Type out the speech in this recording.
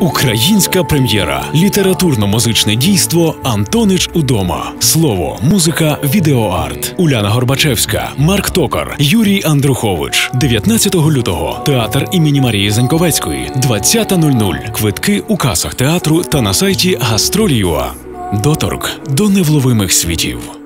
Українська прем'єра. Літературно-музичне дійство Антонич удома. Слово, музика, відеоарт. Уляна Горбачевська, Марк Токар, Юрій Андрухович. 19 лютого. Театр імені Марії Заньковецької. 20.00. Квитки у касах театру та на сайті Гастроліюа. Доторк до невловимих світів.